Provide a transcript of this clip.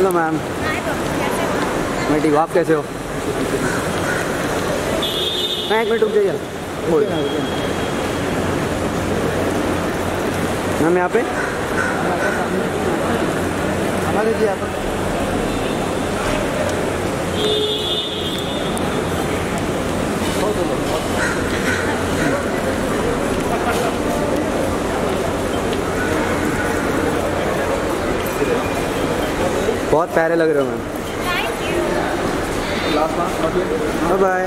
Hello ma'am. मैं ठीक हूँ आप कैसे हो? मैं एक मिनट रुक जाइए। मैम यहाँ पे? हमारे जी आप बहुत प्यारे लग रहे हो मैम। बाय